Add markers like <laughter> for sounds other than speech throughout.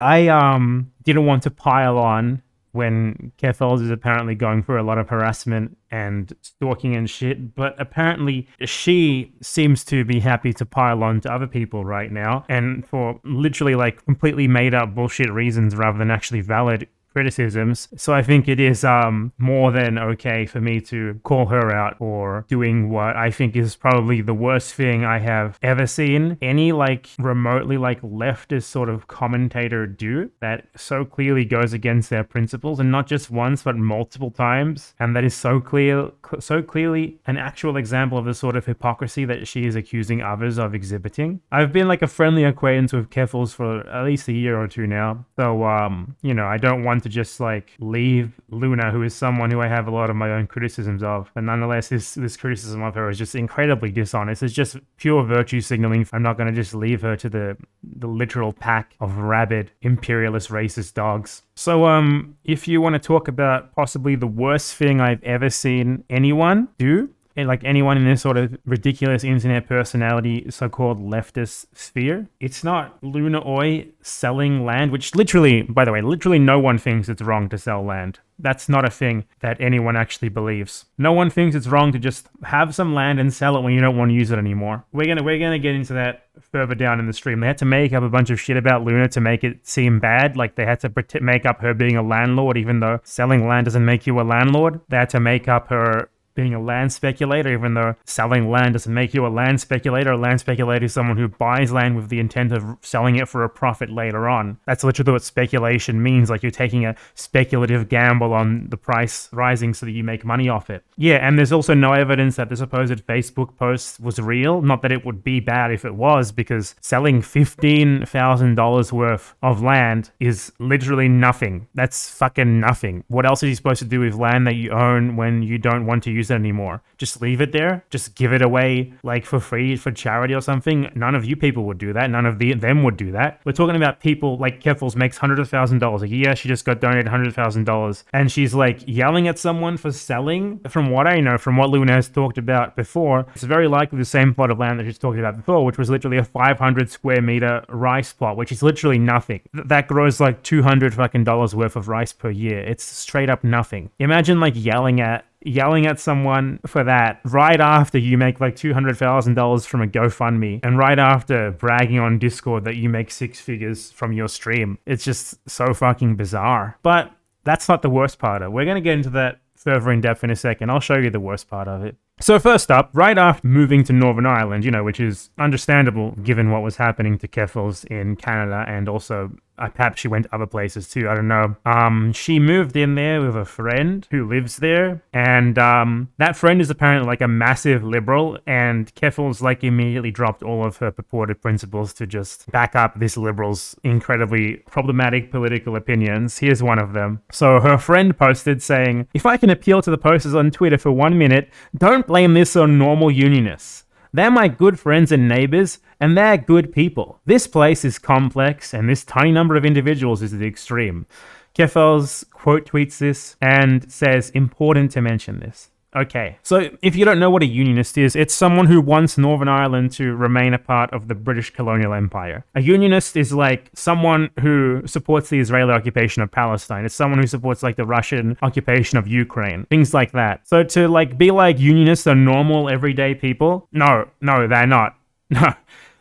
I um didn't want to pile on when Keffals is apparently going through a lot of harassment and stalking and shit, but apparently she seems to be happy to pile on to other people right now, and for literally like completely made up bullshit reasons rather than actually valid criticisms. So I think it is um, more than okay for me to call her out for doing what I think is probably the worst thing I have ever seen any like remotely like leftist sort of commentator do that so clearly goes against their principles and not just once but multiple times and that is so clear so clearly an actual example of the sort of hypocrisy that she is accusing others of exhibiting. I've been like a friendly acquaintance with Keffals for at least a year or two now. So um you know, I don't want to just like leave Luna, who is someone who I have a lot of my own criticisms of. But nonetheless, this this criticism of her is just incredibly dishonest. It's just pure virtue signaling. I'm not going to just leave her to the the literal pack of rabid imperialist racist dogs. So um, if you want to talk about possibly the worst thing I've ever seen anyone do, like anyone in this sort of ridiculous internet personality so-called leftist sphere. It's not Luna Oi selling land, which literally, by the way, literally no one thinks it's wrong to sell land. That's not a thing that anyone actually believes. No one thinks it's wrong to just have some land and sell it when you don't want to use it anymore. We're gonna we're gonna get into that further down in the stream. They had to make up a bunch of shit about Luna to make it seem bad. Like they had to make up her being a landlord, even though selling land doesn't make you a landlord. They had to make up her being a land speculator, even though selling land doesn't make you a land speculator. A land speculator is someone who buys land with the intent of selling it for a profit later on. That's literally what speculation means. Like you're taking a speculative gamble on the price rising so that you make money off it. Yeah, and there's also no evidence that the supposed Facebook post was real. Not that it would be bad if it was, because selling $15,000 worth of land is literally nothing. That's fucking nothing. What else are you supposed to do with land that you own when you don't want to use use it anymore. Just leave it there. Just give it away like for free for charity or something. None of you people would do that. None of the, them would do that. We're talking about people like Keffals makes hundreds of thousand dollars a year. She just got donated hundred thousand dollars, and she's like yelling at someone for selling. From what I know, from what Luna has talked about before, it's very likely the same plot of land that she's talking about before, which was literally a 500 square meter rice plot, which is literally nothing. That grows like 200 fucking dollars worth of rice per year. It's straight up nothing. Imagine like yelling at yelling at someone for that right after you make like $200,000 from a GoFundMe and right after bragging on Discord that you make six figures from your stream. It's just so fucking bizarre. But that's not the worst part of it. We're going to get into that further in depth in a second. I'll show you the worst part of it. So first up, right after moving to Northern Ireland, you know, which is understandable given what was happening to Keffals in Canada and also uh, perhaps she went other places too. I don't know. Um, she moved in there with a friend who lives there, and um, that friend is apparently like a massive liberal. And Keffals like immediately dropped all of her purported principles to just back up this liberal's incredibly problematic political opinions. Here's one of them. So her friend posted saying, "If I can appeal to the posters on Twitter for one minute, don't blame this on normal unionists." They're my good friends and neighbors, and they're good people. This place is complex, and this tiny number of individuals is the extreme. Keffals quote tweets this and says, important to mention this. Okay, so if you don't know what a unionist is, it's someone who wants Northern Ireland to remain a part of the British colonial empire. A unionist is like someone who supports the Israeli occupation of Palestine. It's someone who supports like the Russian occupation of Ukraine, things like that. So to like be like unionists are normal everyday people, no, no, they're not. <laughs> No.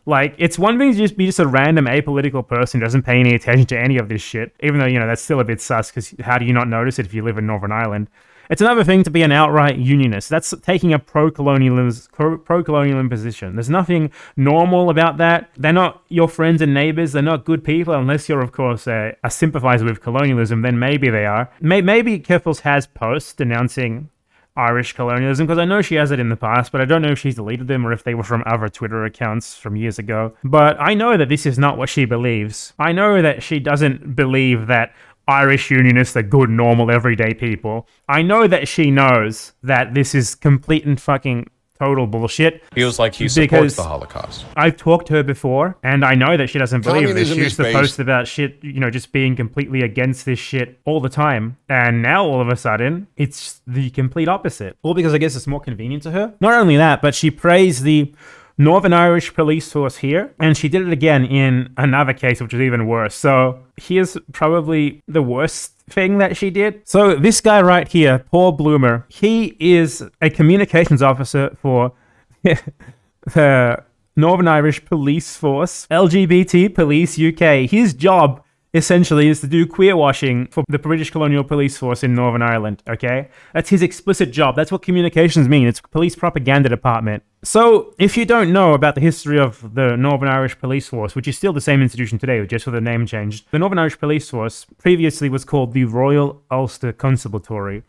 Like, it's one thing to just be just a random apolitical person who doesn't pay any attention to any of this shit, even though, you know, that's still a bit sus, because how do you not notice it if you live in Northern Ireland? It's another thing to be an outright unionist. That's taking a pro-colonialism pro-colonial position. There's nothing normal about that. They're not your friends and neighbors. They're not good people unless you're, of course, a, a sympathizer with colonialism. Then maybe they are. Maybe Keffals has posts denouncing Irish colonialism because I know she has it in the past, but I don't know if she's deleted them or if they were from other Twitter accounts from years ago. But I know that this is not what she believes. I know that she doesn't believe that Irish Unionists are good, normal, everyday people. I know that she knows that this is complete and fucking total bullshit. Feels like he supports the Holocaust. I've talked to her before, and I know that she doesn't believe this. She used to post about shit, you know, just being completely against this shit all the time. And now all of a sudden, it's the complete opposite. All because I guess it's more convenient to her. Not only that, but she praised the Northern Irish police force here, and she did it again in another case, which is even worse. So here's probably the worst thing that she did. So this guy right here, Paul Bloomer, he is a communications officer for <laughs> the Northern Irish Police Force, LGBT Police UK. His job essentially is to do queer washing for the British Colonial Police Force in Northern Ireland, okay? That's his explicit job. That's what communications mean. It's police propaganda department. So, if you don't know about the history of the Northern Irish Police Force, which is still the same institution today, just with the name changed, the Northern Irish Police Force previously was called the Royal Ulster Constabulary.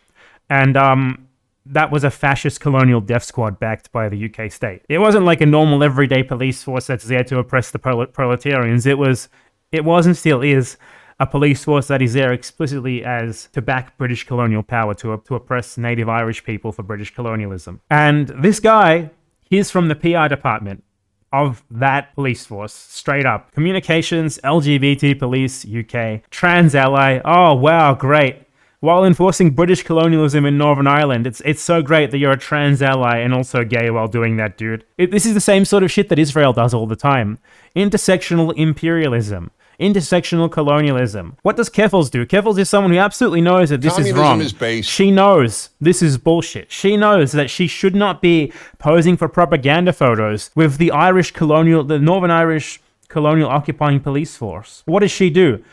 And um, that was a fascist colonial death squad backed by the UK state. It wasn't like a normal everyday police force that's there to oppress the proletarians. It was, it was and still is a police force that is there explicitly as to back British colonial power to, to oppress native Irish people for British colonialism. And this guy, he's from the PR department of that police force, straight up. Communications, LGBT police, UK, trans ally. Oh, wow, great while enforcing British colonialism in Northern Ireland. It's it's so great that you're a trans ally and also gay while doing that, dude. It, this is the same sort of shit that Israel does all the time. Intersectional imperialism. Intersectional colonialism. What does Keffals do? Keffals is someone who absolutely knows that this Communism is wrong. Is based. She knows this is bullshit. She knows that she should not be posing for propaganda photos with the Irish colonial, the Northern Irish colonial occupying police force. What does she do?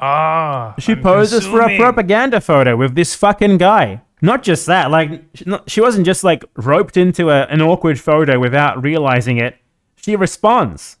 Ah, she I'm poses consuming. for a propaganda photo with this fucking guy. Not just that, like she wasn't just like roped into a, an awkward photo without realizing it. She responds.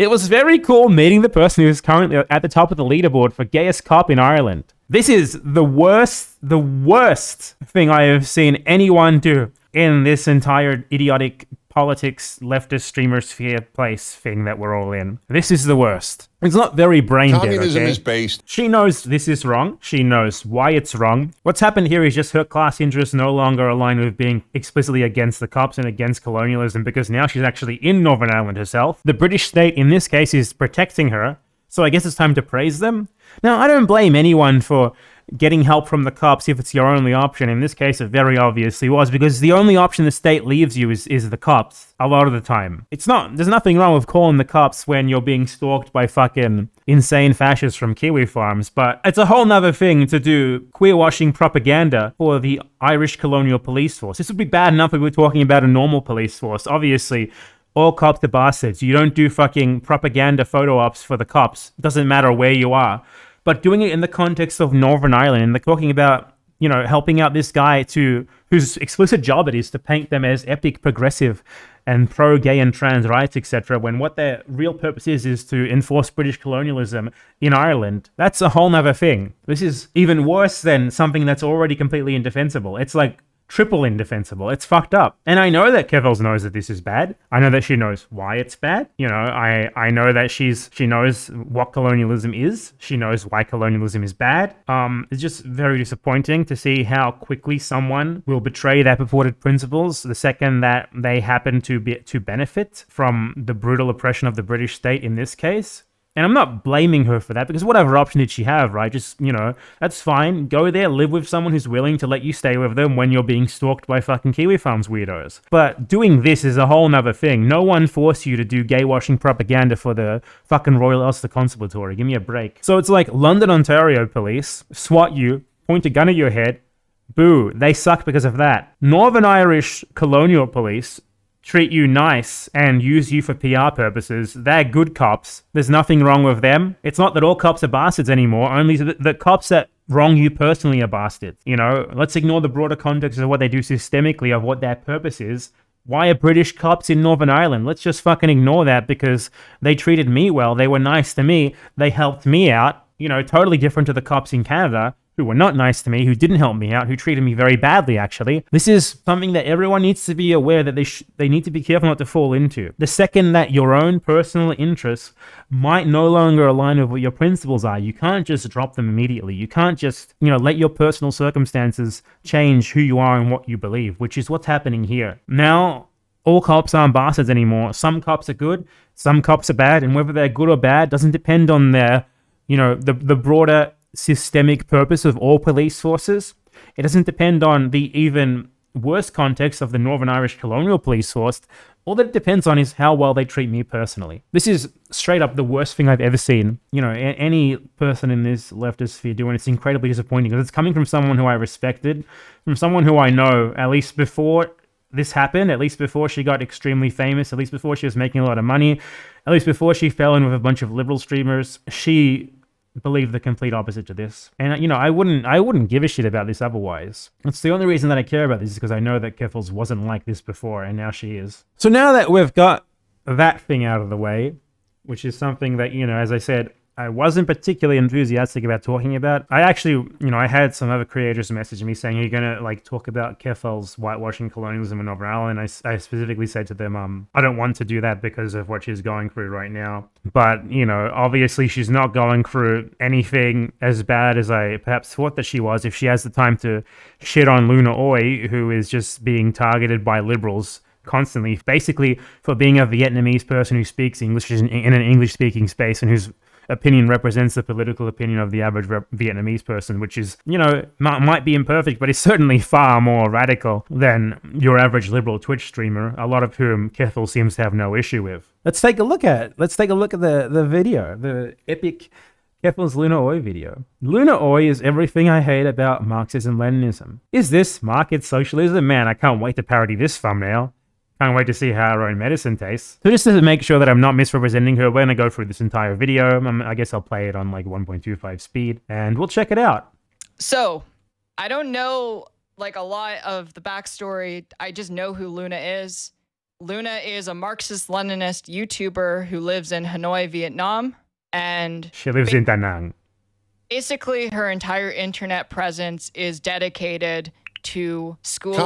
It was very cool meeting the person who is currently at the top of the leaderboard for gayest cop in Ireland. This is the worst, the worst thing I have seen anyone do in this entire idiotic politics, leftist streamer sphere place thing that we're all in. This is the worst. It's not very brain dead. Communism okay? is based. She knows this is wrong. She knows why it's wrong. What's happened here is just her class interests no longer align with being explicitly against the cops and against colonialism because now she's actually in Northern Ireland herself. The British state, in this case, is protecting her. So I guess it's time to praise them. Now, I don't blame anyone for getting help from the cops if it's your only option. In this case, it very obviously was because the only option the state leaves you is, is the cops a lot of the time. It's not, there's nothing wrong with calling the cops when you're being stalked by fucking insane fascists from Kiwi farms, but it's a whole nother thing to do queer washing propaganda for the Irish colonial police force. This would be bad enough if we were talking about a normal police force. Obviously, all cops are bastards. You don't do fucking propaganda photo ops for the cops. Doesn't matter where you are but doing it in the context of Northern Ireland and talking about you know helping out this guy to whose explicit job it is to paint them as epic progressive and pro gay and trans rights etc when what their real purpose is is to enforce british colonialism in ireland. That's a whole nother thing. This is even worse than something that's already completely indefensible. It's like triple indefensible. It's fucked up. And I know that Keffals knows that this is bad. I know that she knows why it's bad. You know, I, I know that she's she knows what colonialism is. She knows why colonialism is bad. Um, it's just very disappointing to see how quickly someone will betray their purported principles the second that they happen to be to benefit from the brutal oppression of the British state in this case. And I'm not blaming her for that because whatever option did she have, right? Just, you know, that's fine. Go there, live with someone who's willing to let you stay with them when you're being stalked by fucking Kiwi Farms weirdos. But doing this is a whole nother thing. No one forced you to do gay washing propaganda for the fucking Royal Ulster Constabulary. Give me a break. So it's like London, Ontario police swat you, point a gun at your head, Boo, they suck because of that. Northern Irish colonial police treat you nice and use you for PR purposes, they're good cops. There's nothing wrong with them. It's not that all cops are bastards anymore, only the, the cops that wrong you personally are bastards. You know, let's ignore the broader context of what they do systemically, of what their purpose is. Why are British cops in Northern Ireland? Let's just fucking ignore that because they treated me well. They were nice to me. They helped me out. You know, totally different to the cops in Canada who were not nice to me, who didn't help me out, who treated me very badly, actually. This is something that everyone needs to be aware that they, they need to be careful not to fall into. The second that your own personal interests might no longer align with what your principles are, you can't just drop them immediately. You can't just, you know, let your personal circumstances change who you are and what you believe, which is what's happening here. Now, all cops aren't bastards anymore. Some cops are good, some cops are bad, and whether they're good or bad doesn't depend on their, you know, the, the broader systemic purpose of all police forces. It doesn't depend on the even worse context of the Northern Irish colonial police force, All that it depends on is how well they treat me personally. This is straight up the worst thing I've ever seen. You know, any person in this leftist sphere doing it's incredibly disappointing because it's coming from someone who I respected, from someone who I know at least before this happened, at least before she got extremely famous, at least before she was making a lot of money, at least before she fell in with a bunch of liberal streamers, she believe the complete opposite to this. And you know, I wouldn't I wouldn't give a shit about this otherwise. It's the only reason that I care about this is because I know that Keffals wasn't like this before and now she is. So now that we've got that thing out of the way, which is something that, you know, as I said, I wasn't particularly enthusiastic about talking about. I actually, you know, I had some other creators message me saying, "Are you gonna like talk about Keffals whitewashing colonialism in Northern Ireland?" I, I specifically said to them, um, I don't want to do that because of what she's going through right now. But you know, obviously, she's not going through anything as bad as I perhaps thought that she was. If she has the time to shit on Luna Oi, who is just being targeted by liberals constantly, basically for being a Vietnamese person who speaks English in, in an English speaking space and who's opinion represents the political opinion of the average Vietnamese person, which is, you know, might be imperfect, but is certainly far more radical than your average liberal Twitch streamer, a lot of whom Keffals seems to have no issue with. Let's take a look at. Let's take a look at the, the video, the epic Keffals' Luna Oi video. Luna Oi is everything I hate about Marxism Leninism. Is this market socialism? Man, I can't wait to parody this thumbnail. Can't wait to see how her own medicine tastes. So just to make sure that I'm not misrepresenting her, we're going to go through this entire video. Um, I guess I'll play it on like 1.25 speed and we'll check it out. So, I don't know like a lot of the backstory. I just know who Luna is. Luna is a Marxist Leninist YouTuber who lives in Hanoi, Vietnam. And she lives in Da Nang. Basically, her entire internet presence is dedicated to schooling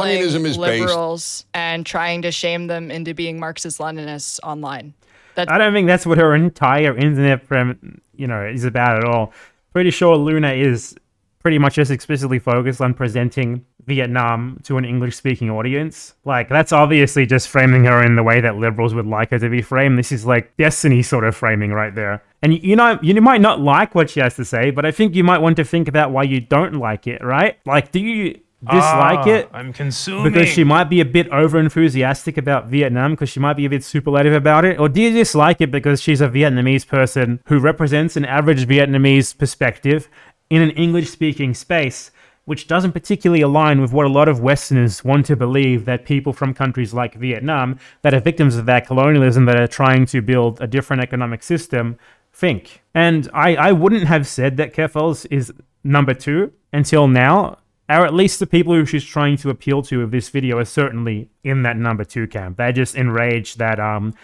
liberals based. and trying to shame them into being Marxist Leninists online. That's- I don't think that's what her entire internet, prem- you know, is about at all. Pretty sure Luna is pretty much just explicitly focused on presenting Vietnam to an English speaking audience. Like, that's obviously just framing her in the way that liberals would like her to be framed. This is like destiny sort of framing right there. And you know, you might not like what she has to say, but I think you might want to think about why you don't like it, right? Like, do you dislike ah, it. I'm consuming because she might be a bit over enthusiastic about Vietnam because she might be a bit superlative about it, or do you dislike it because she's a Vietnamese person who represents an average Vietnamese perspective in an English speaking space? Which doesn't particularly align with what a lot of Westerners want to believe that people from countries like Vietnam, that are victims of that colonialism, that are trying to build a different economic system, think. And I, I wouldn't have said that Keffals is number two until now or at least the people who she's trying to appeal to with this video are certainly in that number two camp. They're just enraged that um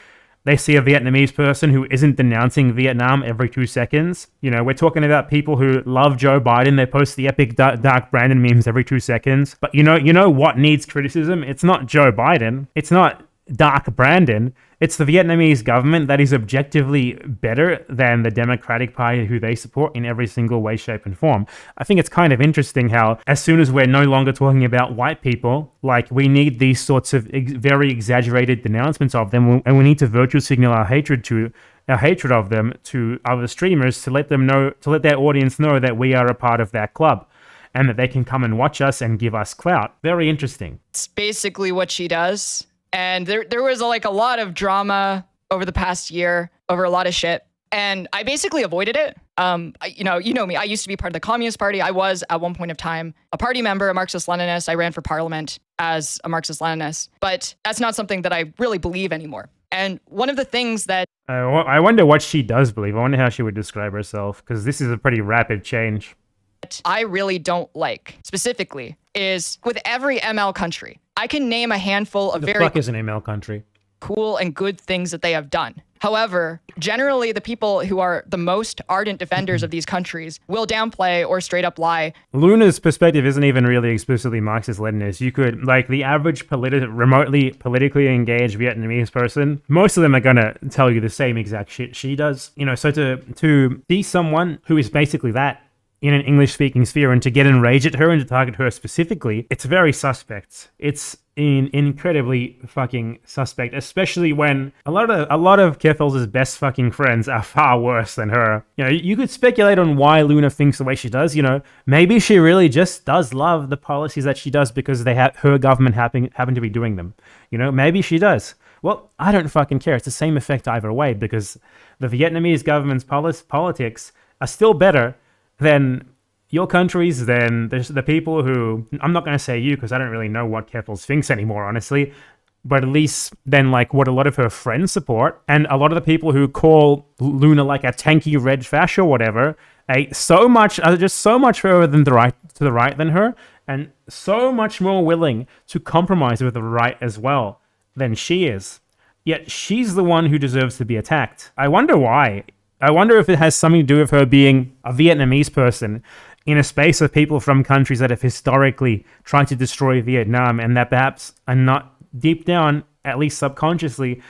they see a Vietnamese person who isn't denouncing Vietnam every two seconds. You know, we're talking about people who love Joe Biden. They post the epic Dark Brandon memes every two seconds. But you know, you know what needs criticism? It's not Joe Biden. It's not Dark Brandon. It's the Vietnamese government that is objectively better than the Democratic Party who they support in every single way, shape, and form. I think it's kind of interesting how, as soon as we're no longer talking about white people, like we need these sorts of ex- very exaggerated denouncements of them, and we need to virtue signal our hatred to our hatred of them to other streamers to let them know, to let their audience know that we are a part of that club and that they can come and watch us and give us clout. Very interesting. It's basically what she does and there there was like a lot of drama over the past year over a lot of shit and I basically avoided it. Um, I, you know, you know me. I used to be part of the Communist Party. I was at one point of time a party member, a Marxist-Leninist. I ran for parliament as a Marxist-Leninist, but that's not something that I really believe anymore. And one of the things that I wonder what she does believe. I wonder how she would describe herself because this is a pretty rapid change. I really don't like specifically is with every ML country. I can name a handful of the very fuck is an ML country? cool and good things that they have done. However, generally the people who are the most ardent defenders of these countries will downplay or straight up lie. Luna's perspective isn't even really explicitly Marxist-Leninist. You could, like, the average politi- remotely politically engaged Vietnamese person, most of them are gonna tell you the same exact shit she does. You know, so to to be someone who is basically that in an English speaking sphere and to get enraged at her and to target her specifically, it's very suspect. It's in incredibly fucking suspect, especially when a lot of a lot of Keffals' best fucking friends are far worse than her. You know, you could speculate on why Luna thinks the way she does. You know, maybe she really just does love the policies that she does because they have her government happen happen to be doing them. You know, maybe she does. Well, I don't fucking care. It's the same effect either way because the Vietnamese government's politics are still better than your countries, then the, the people who I'm not going to say you because I don't really know what Keffals thinks anymore, honestly. But at least then, like what a lot of her friends support, and a lot of the people who call Luna like a tanky red fash or whatever, a so much, are just so much further than the right to the right than her, and so much more willing to compromise with the right as well than she is. Yet she's the one who deserves to be attacked. I wonder why. I wonder if it has something to do with her being a Vietnamese person in a space of people from countries that have historically tried to destroy Vietnam and that perhaps are not deep down, at least subconsciously,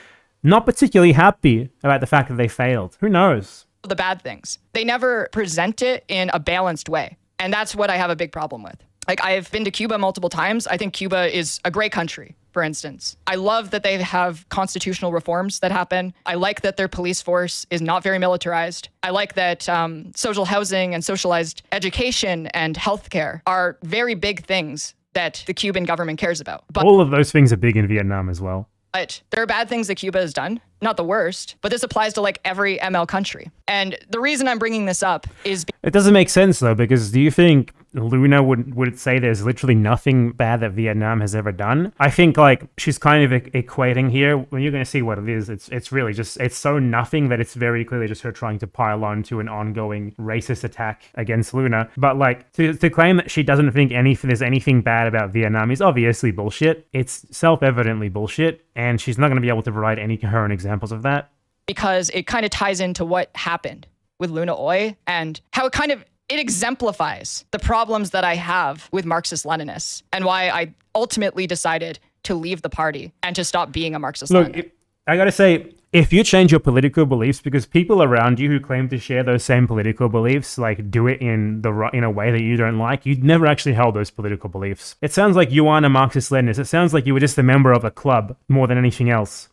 not particularly happy about the fact that they failed. Who knows? The bad things. They never present it in a balanced way. And that's what I have a big problem with. Like, I've been to Cuba multiple times. I think Cuba is a great country, for instance. I love that they have constitutional reforms that happen. I like that their police force is not very militarized. I like that um, social housing and socialized education and healthcare are very big things that the Cuban government cares about. But all of those things are big in Vietnam as well. But there are bad things that Cuba has done. Not the worst, but this applies to like every ML country. And the reason I'm bringing this up is. It doesn't make sense though, because do you think Luna would would say there's literally nothing bad that Vietnam has ever done. I think like she's kind of equating here. When you're going to see what it is, it's it's really just it's so nothing that it's very clearly just her trying to pile on to an ongoing racist attack against Luna. But like to to claim that she doesn't think any there's anything bad about Vietnam is obviously bullshit. It's self evidently bullshit, and she's not going to be able to provide any coherent examples of that because it kind of ties into what happened with Luna Oi and how it kind of it exemplifies the problems that I have with Marxist Leninists and why I ultimately decided to leave the party and to stop being a Marxist Look, Leninist. I gotta say, if you change your political beliefs because people around you who claim to share those same political beliefs like do it in the in a way that you don't like you'd never actually held those political beliefs. It sounds like you aren't a marxist leninist. It sounds like you were just a member of a club more than anything else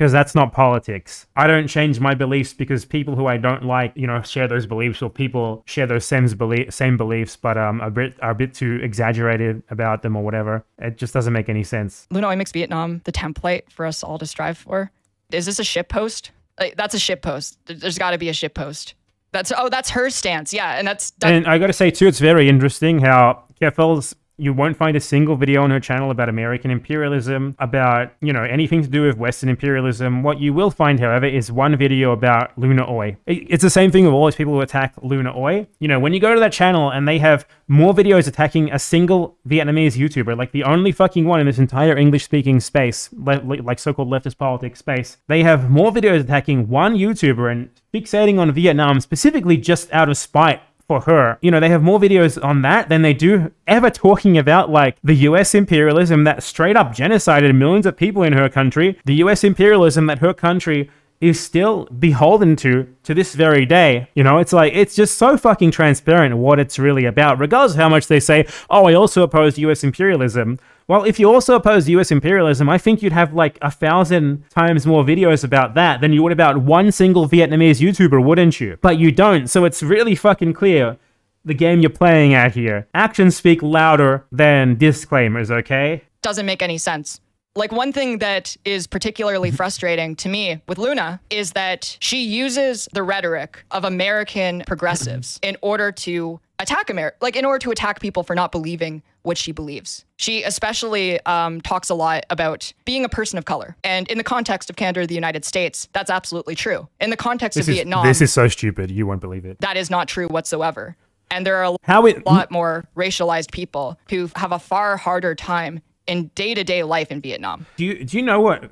because that's not politics. I don't change my beliefs because people who I don't like, you know, share those beliefs or people share those same, belie- same beliefs, but um, a bit are a bit too exaggerated about them or whatever. It just doesn't make any sense. Luna Makes Vietnam, the template for us all to strive for. Is this a ship post? Like, that's a ship post. There's got to be a ship post. That's oh, that's her stance. Yeah, and that's. that's and I got to say too, it's very interesting how Keffals you won't find a single video on her channel about American imperialism, about, you know, anything to do with Western imperialism. What you will find, however, is one video about Luna Oi. It's the same thing with all those people who attack Luna Oi. You know, when you go to that channel and they have more videos attacking a single Vietnamese YouTuber, like the only fucking one in this entire English speaking space, like so called leftist politics space, they have more videos attacking one YouTuber and fixating on Vietnam specifically just out of spite for her. You know, they have more videos on that than they do ever talking about like the US imperialism that straight up genocided millions of people in her country, the US imperialism that her country is still beholden to to this very day. You know, it's like it's just so fucking transparent what it's really about, regardless of how much they say, oh, I also oppose US imperialism. Well, if you also oppose US imperialism, I think you'd have like a thousand times more videos about that than you would about one single Vietnamese YouTuber, wouldn't you? But you don't, so it's really fucking clear the game you're playing at here. Actions speak louder than disclaimers, okay? Doesn't make any sense. Like one thing that is particularly <laughs> frustrating to me with Luna is that she uses the rhetoric of American progressives <clears throat> in order to attack America, like in order to attack people for not believing what she believes. She especially um, talks a lot about being a person of color. And in the context of Canada, or the United States, that's absolutely true. In the context this of is, Vietnam, this is so stupid. You won't believe it. That is not true whatsoever. And there are a How it, lot more racialized people who have a far harder time in day to day life in Vietnam. Do you do you know what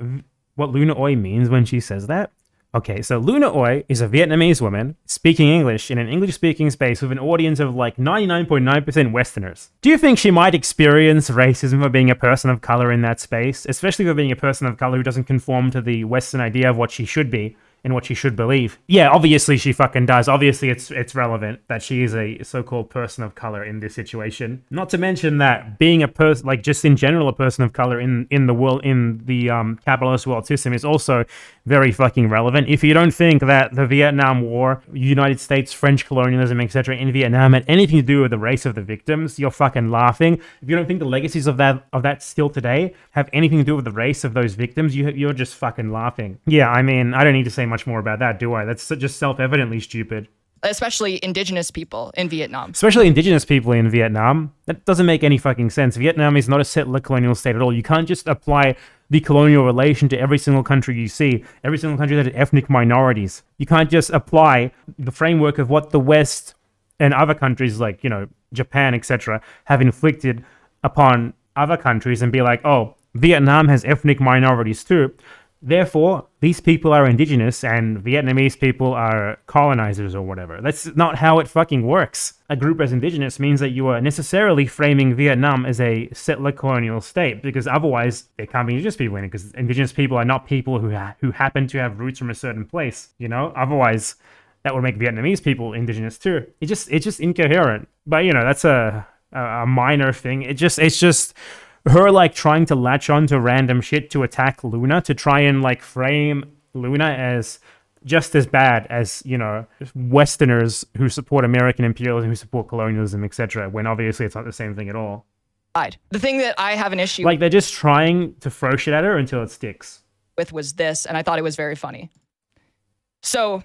what Luna Oi means when she says that? Okay, so Luna Oi is a Vietnamese woman speaking English in an English speaking space with an audience of like 99.9% Westerners. Do you think she might experience racism for being a person of color in that space, especially for being a person of color who doesn't conform to the Western idea of what she should be? In what she should believe. Yeah, obviously she fucking does. Obviously it's it's relevant that she is a so-called person of color in this situation. Not to mention that being a person like just in general a person of color in in the world in the um, capitalist world system is also very fucking relevant. If you don't think that the Vietnam War, United States French colonialism, etc. in Vietnam had anything to do with the race of the victims, you're fucking laughing. If you don't think the legacies of that of that still today have anything to do with the race of those victims, you you're just fucking laughing. Yeah, I mean, I don't need to say much more about that, do I? That's just self-evidently stupid especially indigenous people in Vietnam. Especially indigenous people in Vietnam. That doesn't make any fucking sense. Vietnam is not a settler colonial state at all. You can't just apply the colonial relation to every single country you see, every single country that has ethnic minorities. You can't just apply the framework of what the West and other countries like, you know, Japan, etc., have inflicted upon other countries and be like, oh, Vietnam has ethnic minorities too. Therefore, these people are indigenous and Vietnamese people are colonizers or whatever. That's not how it fucking works. A group as indigenous means that you are necessarily framing Vietnam as a settler colonial state because otherwise there can't be indigenous people in it because indigenous people are not people who ha- who happen to have roots from a certain place, you know? Otherwise that would make Vietnamese people indigenous too. It just it's just incoherent. But you know, that's a a minor thing. It just it's just her like trying to latch on to random shit to attack Luna to try and like frame Luna as just as bad as you know Westerners who support American imperialism, who support colonialism, etc. When obviously it's not the same thing at all. The thing that I have an issue like they're just trying to throw shit at her until it sticks. With was this, and I thought it was very funny. So,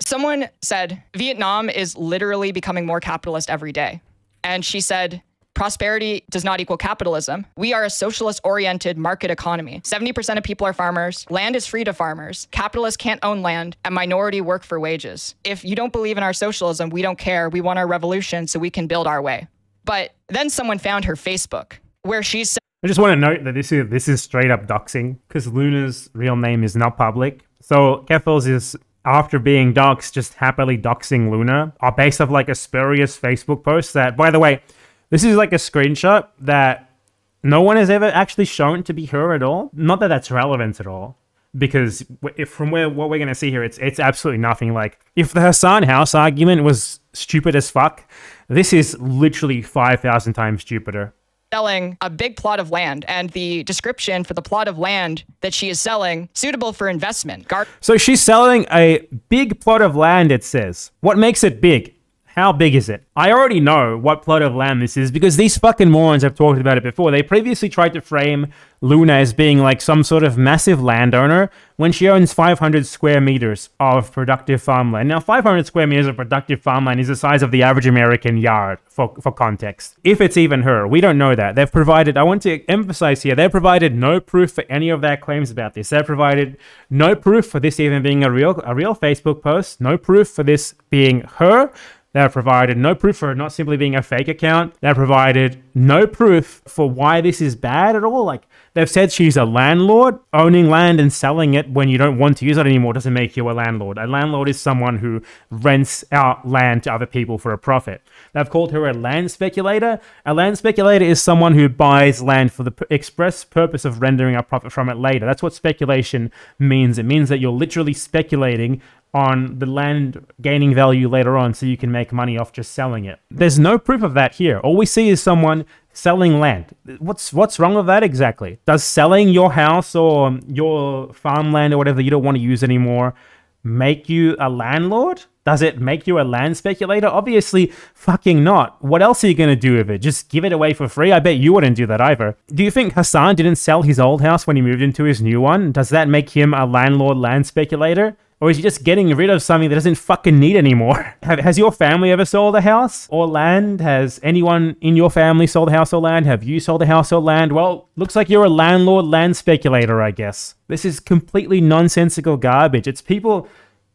someone said Vietnam is literally becoming more capitalist every day, and she said prosperity does not equal capitalism. We are a socialist oriented market economy. 70% of people are farmers. Land is free to farmers. Capitalists can't own land, and minority work for wages. If you don't believe in our socialism, we don't care. We want our revolution so we can build our way. But then someone found her Facebook where she's. I just want to note that this is this is straight up doxing because Luna's real name is not public. So Keffals is after being doxed, just happily doxing Luna, are based off like a spurious Facebook post that, by the way, this is like a screenshot that no one has ever actually shown to be her at all. Not that that's relevant at all, because if from where what we're going to see here, it's it's absolutely nothing. Like if the Hassan House argument was stupid as fuck, this is literally five thousand times stupider. Selling a big plot of land, and the description for the plot of land that she is selling suitable for investment. Gar- so she's selling a big plot of land. It says. What makes it big? How big is it? I already know what plot of land this is because these fucking morons have talked about it before. They previously tried to frame Luna as being like some sort of massive landowner when she owns 500 square meters of productive farmland. Now, 500 square meters of productive farmland is the size of the average American yard, for, for context. If it's even her, we don't know that. They've provided, I want to emphasize here, they've provided no proof for any of their claims about this. They've provided no proof for this even being a real, a real Facebook post, no proof for this being her they have provided no proof for it not simply being a fake account. They have provided no proof for why this is bad at all. Like they've said she's a landlord. Owning land and selling it when you don't want to use it anymore doesn't make you a landlord. A landlord is someone who rents out land to other people for a profit. They've called her a land speculator. A land speculator is someone who buys land for the express purpose of rendering a profit from it later. That's what speculation means. It means that you're literally speculating on the land gaining value later on so you can make money off just selling it. There's no proof of that here. All we see is someone selling land. What's what's wrong with that exactly? Does selling your house or your farmland or whatever you don't want to use anymore make you a landlord? Does it make you a land speculator? Obviously, fucking not. What else are you going to do with it? Just give it away for free? I bet you wouldn't do that either. Do you think Hassan didn't sell his old house when he moved into his new one? Does that make him a landlord land speculator? Or is he just getting rid of something that doesn't fucking need anymore? <laughs> Has your family ever sold a house or land? Has anyone in your family sold a house or land? Have you sold a house or land? Well, looks like you're a landlord land speculator, I guess. This is completely nonsensical garbage. It's people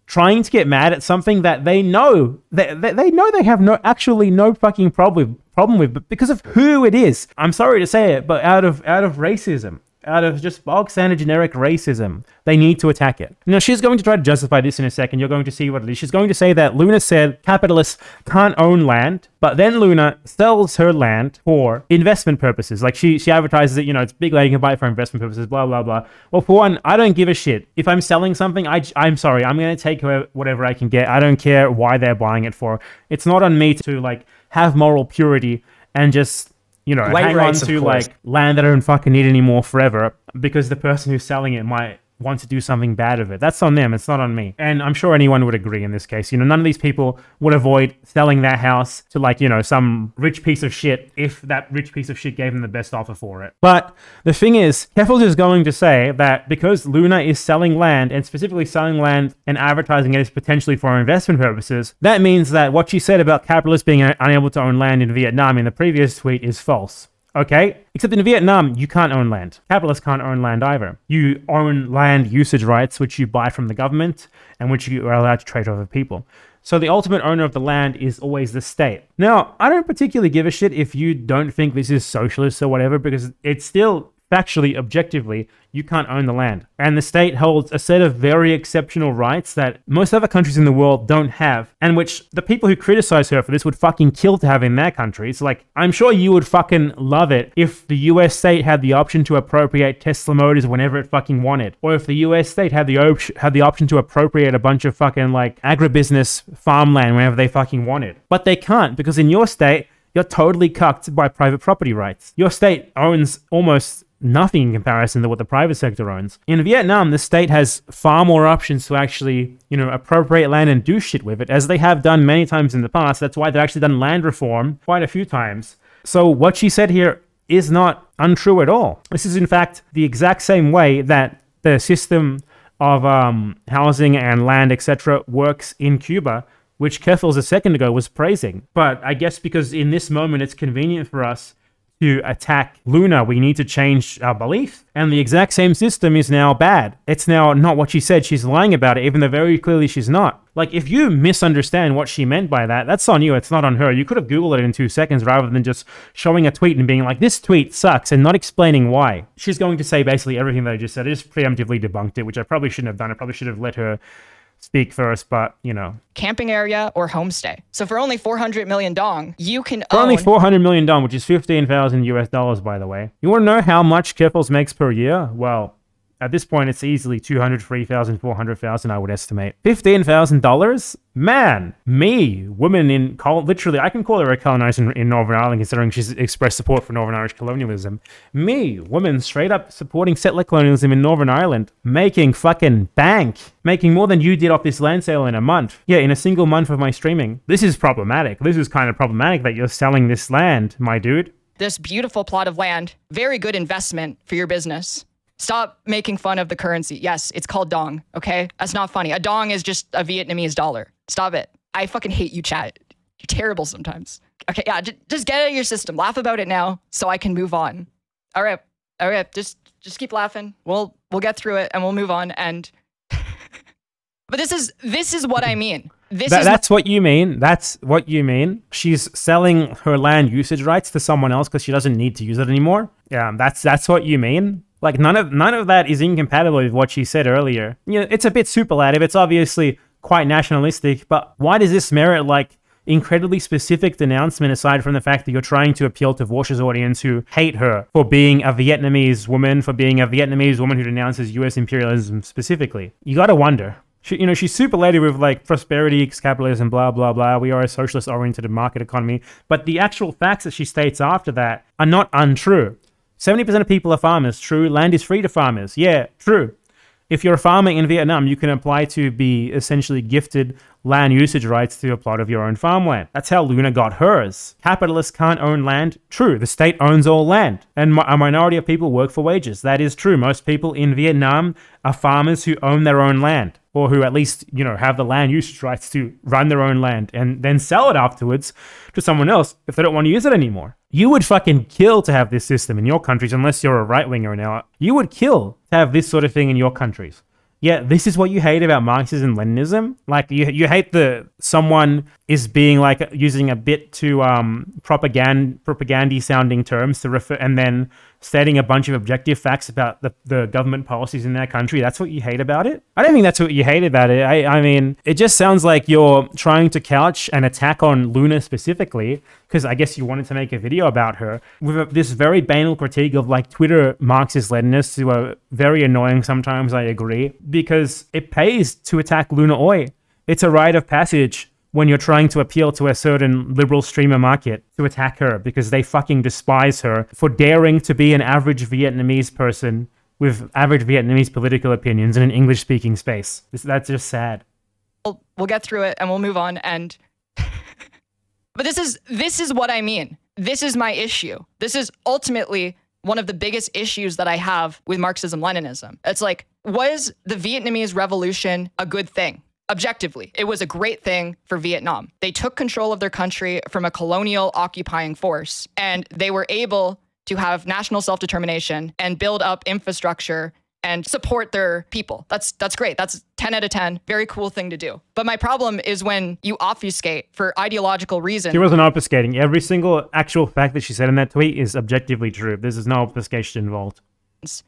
trying to get mad at something that they know that they, they, know they have no actually no fucking problem problem with, but because of who it is. I'm sorry to say it, but out of out of racism out of just bog standard generic racism. They need to attack it. Now, she's going to try to justify this in a second. You're going to see what it is. She's going to say that Luna said capitalists can't own land, but then Luna sells her land for investment purposes. Like she, she advertises it, you know, it's big land, you can buy it for investment purposes, blah, blah, blah. Well, for one, I don't give a shit. If I'm selling something, I, I'm sorry, I'm going to take whatever I can get. I don't care why they're buying it for. It's not on me to, like, have moral purity and just you know, Light hang on to like land that I don't fucking need anymore forever because the person who's selling it might want to do something bad of it. That's on them. It's not on me. And I'm sure anyone would agree in this case. You know, none of these people would avoid selling their house to like, you know, some rich piece of shit if that rich piece of shit gave them the best offer for it. But the thing is, Keffals is going to say that because Luna is selling land and specifically selling land and advertising it as potentially for investment purposes, that means that what she said about capitalists being unable to own land in Vietnam in the previous tweet is false. Okay? Except in Vietnam, you can't own land. Capitalists can't own land either. You own land usage rights, which you buy from the government and which you are allowed to trade over people. So the ultimate owner of the land is always the state. Now, I don't particularly give a shit if you don't think this is socialist or whatever, because it's still factually, objectively, you can't own the land. And the state holds a set of very exceptional rights that most other countries in the world don't have, and which the people who criticize her for this would fucking kill to have in their countries. Like, I'm sure you would fucking love it if the US state had the option to appropriate Tesla motors whenever it fucking wanted, or if the US state had the op- had the option to appropriate a bunch of fucking like agribusiness farmland whenever they fucking wanted. But they can't because in your state you're totally cucked by private property rights. Your state owns almost nothing in comparison to what the private sector owns. In Vietnam, the state has far more options to actually, you know, appropriate land and do shit with it, as they have done many times in the past. That's why they've actually done land reform quite a few times. So what she said here is not untrue at all. This is in fact the exact same way that the system of um, housing and land, etc., works in Cuba, which Keffals a second ago was praising. But I guess because in this moment it's convenient for us to attack Luna, we need to change our belief. And the exact same system is now bad. It's now not what she said. She's lying about it, even though very clearly she's not. Like, if you misunderstand what she meant by that, that's on you. It's not on her. You could have Googled it in two seconds rather than just showing a tweet and being like, this tweet sucks and not explaining why. She's going to say basically everything that I just said. I just preemptively debunked it, which I probably shouldn't have done. I probably should have let her speak first, but you know. Camping area or homestay. So for only 400 million dong, you can for own... only 400 million dong, which is 15,000 US dollars, by the way. You want to know how much Keffals makes per year? Well, at this point, it's easily 203,000, 400,000, I would estimate. $15,000? Man, me, woman in, literally, I can call her a colonizer in, in Northern Ireland considering she's expressed support for Northern Irish colonialism. Me, woman straight up supporting settler colonialism in Northern Ireland, making fucking bank, making more than you did off this land sale in a month. Yeah, in a single month of my streaming. This is problematic. This is kind of problematic that you're selling this land, my dude. This beautiful plot of land, very good investment for your business. Stop making fun of the currency. Yes, it's called dong. Okay, that's not funny. A dong is just a Vietnamese dollar. Stop it. I fucking hate you, chat. You're terrible sometimes. Okay, yeah, j- just get out of your system. Laugh about it now, so I can move on. All right, all right. Just just keep laughing. We'll we'll get through it and we'll move on. And <laughs> but this is this is what I mean. This Th- that's what you mean. That's what you mean. She's selling her land usage rights to someone else because she doesn't need to use it anymore. Yeah, that's that's what you mean. Like none of none of that is incompatible with what she said earlier. You know, it's a bit superlative. It's obviously quite nationalistic, but why does this merit like incredibly specific denouncement aside from the fact that you're trying to appeal to Vosh's audience who hate her for being a Vietnamese woman, for being a Vietnamese woman who denounces US imperialism specifically? You gotta wonder. She, you know, she's superlative with like prosperity, capitalism, blah, blah, blah. We are a socialist oriented market economy. But the actual facts that she states after that are not untrue. 70% of people are farmers. True. Land is free to farmers. Yeah, true. If you're a farmer in Vietnam, you can apply to be essentially gifted land usage rights to a plot of your own farmland. That's how Luna got hers. Capitalists can't own land. True, the state owns all land. And a minority of people work for wages. That is true. Most people in Vietnam are farmers who own their own land or who at least, you know, have the land usage rights to run their own land and then sell it afterwards to someone else if they don't want to use it anymore. You would fucking kill to have this system in your countries unless you're a right winger now. You would kill to have this sort of thing in your countries. Yeah, this is what you hate about Marxism and Leninism. Like you, you hate the someone is being like using a bit too um propaganda propagandy sounding terms to refer and then stating a bunch of objective facts about the, the government policies in their country, that's what you hate about it? I don't think that's what you hate about it. I, I mean, it just sounds like you're trying to couch an attack on Luna specifically, because I guess you wanted to make a video about her, with a, this very banal critique of like Twitter Marxist Leninists who are very annoying sometimes, I agree, because it pays to attack Luna Oi. It's a rite of passage when you're trying to appeal to a certain liberal streamer market to attack her because they fucking despise her for daring to be an average Vietnamese person with average Vietnamese political opinions in an English speaking space. That's just sad. We'll, we'll get through it and we'll move on. And, <laughs> but this is, this is what I mean. This is my issue. This is ultimately one of the biggest issues that I have with Marxism Leninism. It's like, was the Vietnamese revolution a good thing? Objectively, it was a great thing for Vietnam. They took control of their country from a colonial occupying force, and they were able to have national self determination and build up infrastructure and support their people. That's that's great. That's 10 out of 10. Very cool thing to do. But my problem is when you obfuscate for ideological reasons. She wasn't obfuscating. Every single actual fact that she said in that tweet is objectively true. This is no obfuscation involved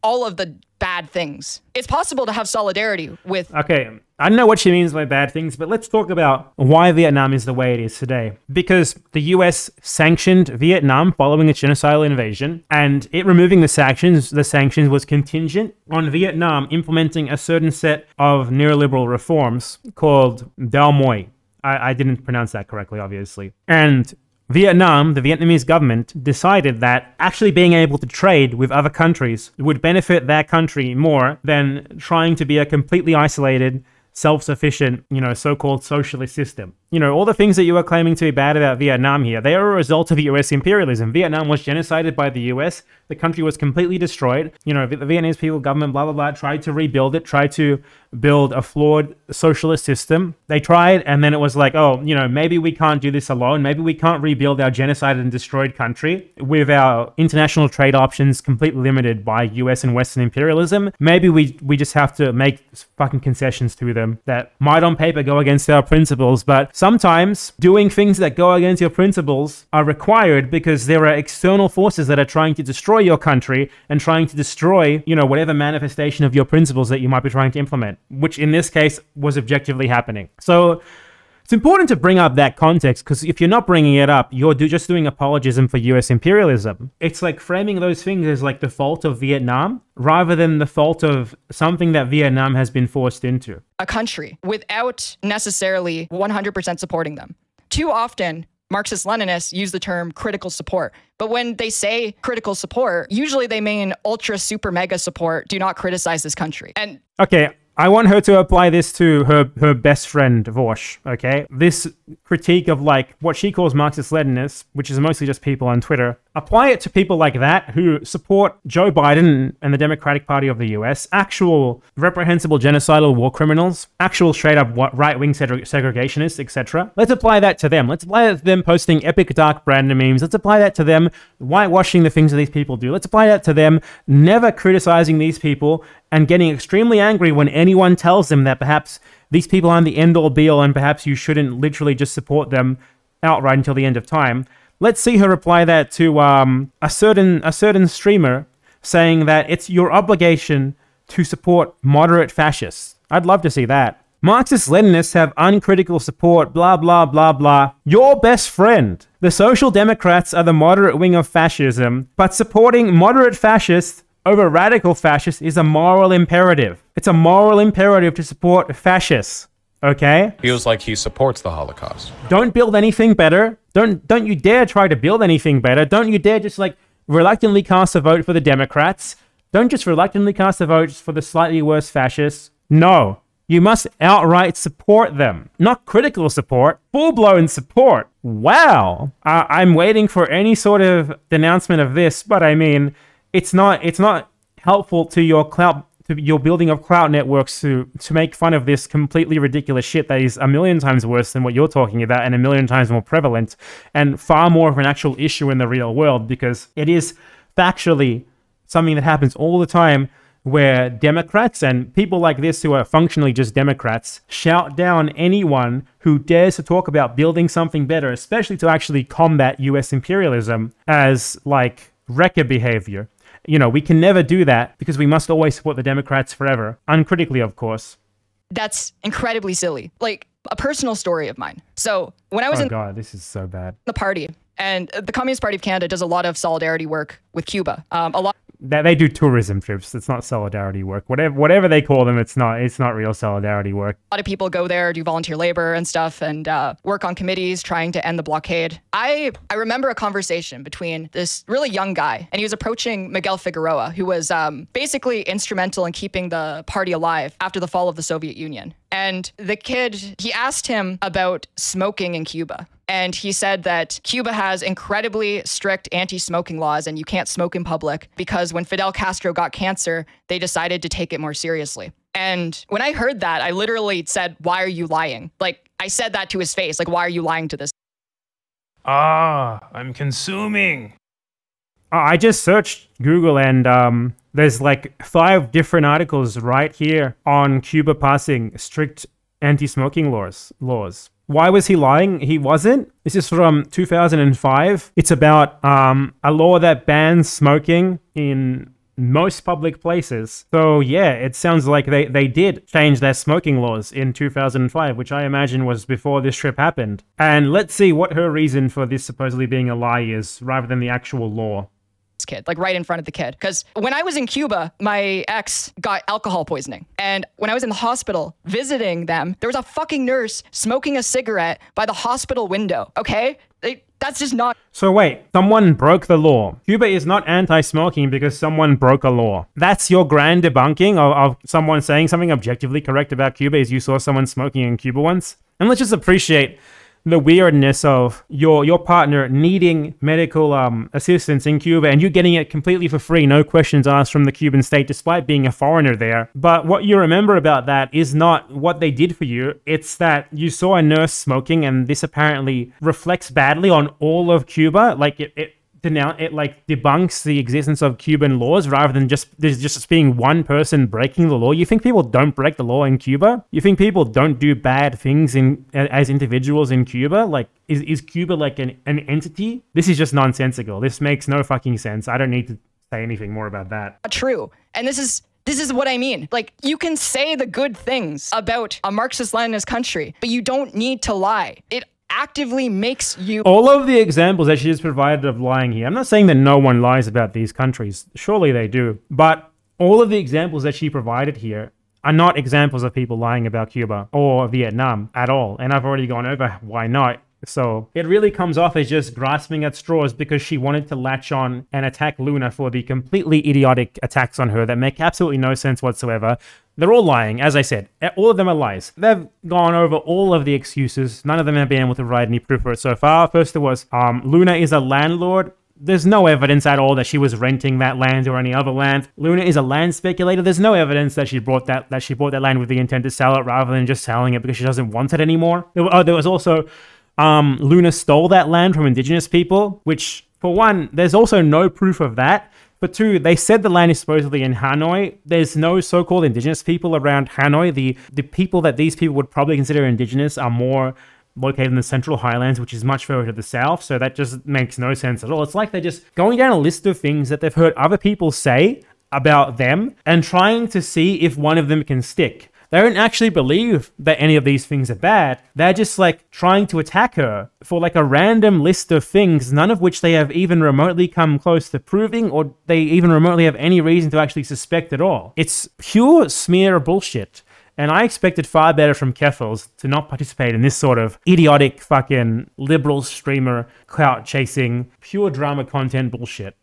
all of the bad things. It's possible to have solidarity with. Okay, I don't know what she means by bad things, but let's talk about why Vietnam is the way it is today. Because the US sanctioned Vietnam following its genocidal invasion, and it removing the sanctions, the sanctions was contingent on Vietnam implementing a certain set of neoliberal reforms called Dao Moi. I, I didn't pronounce that correctly, obviously. And Vietnam, the Vietnamese government, decided that actually being able to trade with other countries would benefit their country more than trying to be a completely isolated self-sufficient, you know, so-called socialist system. You know, all the things that you are claiming to be bad about Vietnam here, they are a result of US imperialism. Vietnam was genocided by the US. The country was completely destroyed. You know, the Vietnamese people, government, blah, blah, blah, tried to rebuild it, tried to build a flawed socialist system. They tried, and then it was like, oh, you know, maybe we can't do this alone. Maybe we can't rebuild our genocided and destroyed country with our international trade options completely limited by US and Western imperialism. Maybe we, we just have to make fucking concessions to them that might on paper go against our principles, but sometimes doing things that go against your principles are required because there are external forces that are trying to destroy your country and trying to destroy, you know, whatever manifestation of your principles that you might be trying to implement, which in this case was objectively happening. So it's important to bring up that context because if you're not bringing it up, you're do- just doing apologism for US imperialism. It's like framing those things as like the fault of Vietnam rather than the fault of something that Vietnam has been forced into. A country without necessarily 100% supporting them. Too often, Marxist Leninists use the term critical support. But when they say critical support, usually they mean ultra super mega support. Do not criticize this country. And okay, I want her to apply this to her, her best friend, Vaush, okay? This critique of like what she calls Marxist Leninists, which is mostly just people on Twitter, apply it to people like that who support Joe Biden and the Democratic Party of the US, actual reprehensible genocidal war criminals, actual straight up right wing segregationists, etc. Let's apply that to them. Let's apply that to them posting epic Dark Brandon memes. Let's apply that to them whitewashing the things that these people do. Let's apply that to them never criticizing these people and getting extremely angry when anyone tells them that perhaps these people aren't the end all be all and perhaps you shouldn't literally just support them outright until the end of time. Let's see her reply that to um, a certain a certain streamer saying that it's your obligation to support moderate fascists. I'd love to see that. Marxist Leninists have uncritical support, blah, blah, blah, blah. Your best friend. The Social Democrats are the moderate wing of fascism, but supporting moderate fascists over radical fascists is a moral imperative. It's a moral imperative to support fascists. Okay? Feels like he supports the Holocaust. Don't build anything better. Don't don't you dare try to build anything better. Don't you dare just like reluctantly cast a vote for the Democrats. Don't just reluctantly cast a vote for the slightly worse fascists. No. You must outright support them. Not critical support, full blown support. Wow. I'm waiting for any sort of denouncement of this, but I mean, it's not it's not helpful to your cloud to your building of cloud networks to to make fun of this completely ridiculous shit that is a million times worse than what you're talking about and a million times more prevalent and far more of an actual issue in the real world because it is factually something that happens all the time where Democrats and people like this who are functionally just Democrats shout down anyone who dares to talk about building something better, especially to actually combat US imperialism as like wrecker behavior you know, we can never do that because we must always support the Democrats forever, uncritically, of course. That's incredibly silly. Like a personal story of mine. So when I was Oh in god, this is so bad. the party, and the Communist Party of Canada does a lot of solidarity work with Cuba. Um, a lot. That they do tourism trips. It's not solidarity work. Whatever whatever they call them, it's not it's not real solidarity work. A lot of people go there, do volunteer labor and stuff, and uh, work on committees trying to end the blockade. I I remember a conversation between this really young guy, and he was approaching Miguel Figueroa, who was um, basically instrumental in keeping the party alive after the fall of the Soviet Union. And the kid, he asked him about smoking in Cuba. And he said that Cuba has incredibly strict anti smoking laws and you can't smoke in public because when Fidel Castro got cancer, they decided to take it more seriously. And when I heard that, I literally said, Why are you lying? Like, I said that to his face. Like, why are you lying to this? Ah, I'm consuming. I just searched Google and um, there's like five different articles right here on Cuba passing strict anti-smoking laws. Laws. Why was he lying? He wasn't. This is from 2005. It's about um, a law that bans smoking in most public places. So yeah, it sounds like they, they did change their smoking laws in 2005, which I imagine was before this trip happened. And let's see what her reason for this supposedly being a lie is, rather than the actual law. Kid, like right in front of the kid. Because when I was in Cuba, my ex got alcohol poisoning. And when I was in the hospital visiting them, there was a fucking nurse smoking a cigarette by the hospital window. Okay? That's just not So wait, someone broke the law. Cuba is not anti-smoking because someone broke a law. That's your grand debunking of, of someone saying something objectively correct about Cuba is you saw someone smoking in Cuba once? And let's just appreciate the weirdness of your your partner needing medical um, assistance in Cuba and you getting it completely for free, no questions asked from the Cuban state, despite being a foreigner there. But what you remember about that is not what they did for you. It's that you saw a nurse smoking, and this apparently reflects badly on all of Cuba. Like it. it denounce it like debunks the existence of Cuban laws rather than just there's just being one person breaking the law. You think people don't break the law in Cuba? You think people don't do bad things in as individuals in Cuba? Like is is Cuba like an, an entity? This is just nonsensical. This makes no fucking sense. I don't need to say anything more about that. true. And this is this is what I mean. Like you can say the good things about a Marxist Leninist country, but you don't need to lie. It actively makes you All of the examples that she just provided of lying here, I'm not saying that no one lies about these countries. Surely they do. But all of the examples that she provided here are not examples of people lying about Cuba or Vietnam at all. And I've already gone over why not. So it really comes off as just grasping at straws because she wanted to latch on and attack Luna for the completely idiotic attacks on her that make absolutely no sense whatsoever. They're all lying, as I said. All of them are lies. They've gone over all of the excuses. None of them have been able to provide any proof for it so far. First, there was um, Luna is a landlord. There's no evidence at all that she was renting that land or any other land. Luna is a land speculator. There's no evidence that she bought that that she bought that land with the intent to sell it rather than just selling it because she doesn't want it anymore. There, oh, there was also um, Luna stole that land from indigenous people, which, for one, there's also no proof of that. But two, they said the land is supposedly in Hanoi. There's no so-called indigenous people around Hanoi. The the people that these people would probably consider indigenous are more located in the central highlands, which is much further to the south. So that just makes no sense at all. It's like they're just going down a list of things that they've heard other people say about them and trying to see if one of them can stick. They don't actually believe that any of these things are bad. They're just like trying to attack her for like a random list of things, none of which they have even remotely come close to proving or they even remotely have any reason to actually suspect at all. It's pure smear bullshit. And I expected far better from Keffals to not participate in this sort of idiotic fucking liberal streamer clout chasing, pure drama content bullshit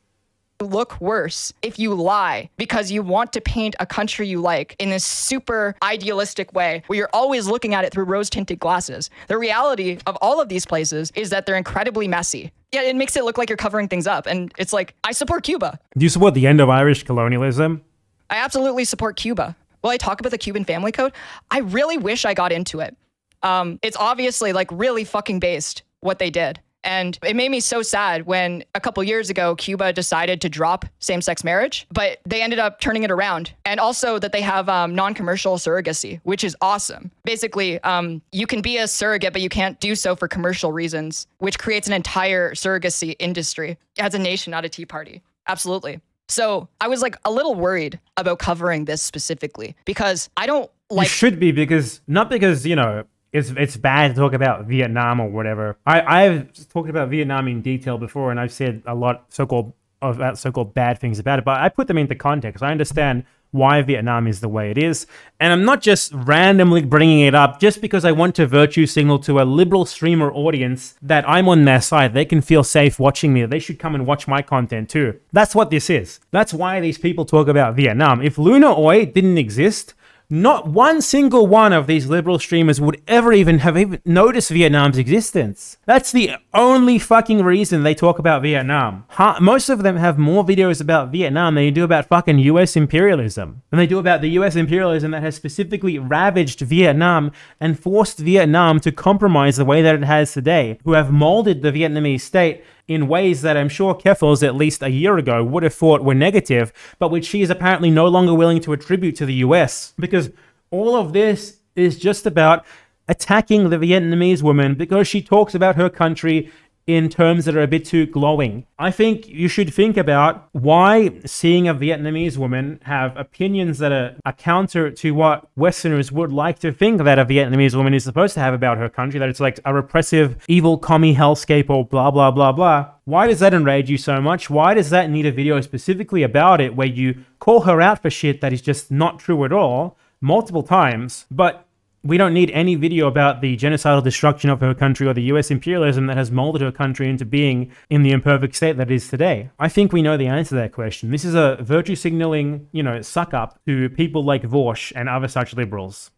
look worse if you lie because you want to paint a country you like in this super idealistic way where you're always looking at it through rose tinted glasses. The reality of all of these places is that they're incredibly messy. Yeah, it makes it look like you're covering things up. And it's like, I support Cuba. Do you support the end of Irish colonialism? I absolutely support Cuba. Will I talk about the Cuban family code? I really wish I got into it. Um, it's obviously like really fucking based what they did. And it made me so sad when a couple years ago, Cuba decided to drop same sex marriage, but they ended up turning it around. And also that they have um, non commercial surrogacy, which is awesome. Basically, um, you can be a surrogate, but you can't do so for commercial reasons, which creates an entire surrogacy industry as a nation, not a Tea Party. Absolutely. So I was like a little worried about covering this specifically because I don't you should be because not because you know it's it's bad to talk about Vietnam or whatever. I I've talked about Vietnam in detail before, and I've said a lot so-called of so-called bad things about it. But I put them into context. I understand why Vietnam is the way it is, and I'm not just randomly bringing it up just because I want to virtue signal to a liberal streamer audience that I'm on their side. They can feel safe watching me. They should come and watch my content too. That's what this is. That's why these people talk about Vietnam. If Luna Oi didn't exist. Not one single one of these liberal streamers would ever even have even noticed Vietnam's existence. That's the only fucking reason they talk about Vietnam. Ha- most of them have more videos about Vietnam than they do about fucking US imperialism. Than they do about the US imperialism that has specifically ravaged Vietnam and forced Vietnam to compromise the way that it has today, who have molded the Vietnamese state in ways that I'm sure Keffals at least a year ago would have thought were negative, but which she is apparently no longer willing to attribute to the US. Because all of this is just about attacking the Vietnamese woman because she talks about her country in terms that are a bit too glowing. I think you should think about why seeing a Vietnamese woman have opinions that are, are counter to what Westerners would like to think that a Vietnamese woman is supposed to have about her country, that it's like a repressive, evil commie hellscape or blah, blah, blah, blah. Why does that enrage you so much? Why does that need a video specifically about it where you call her out for shit that is just not true at all multiple times, but we don't need any video about the genocidal destruction of her country or the US imperialism that has molded her country into being in the imperfect state that it is today. I think we know the answer to that question. This is a virtue signaling, you know, suck up to people like Vaush and other such liberals